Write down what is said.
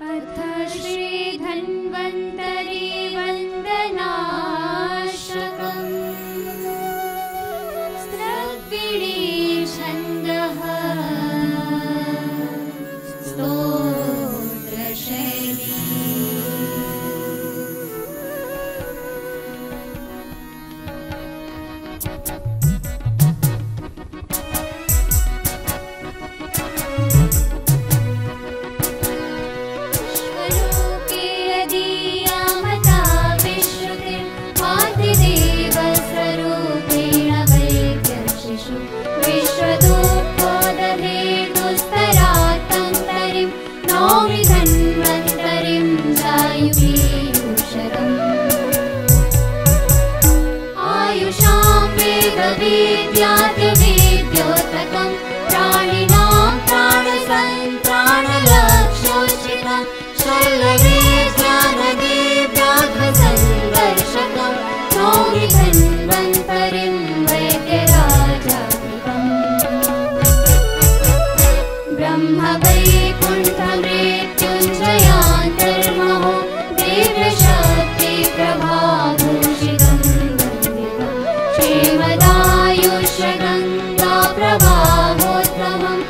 I वेद्यात् द्योतकं प्राणिना प्राणसन् प्राणदाशितं शरणी ज्ञानदे प्रागसन्दर्शकम् प्राणि वैद्यराजम् ब्रह्म वै गोत्रवम्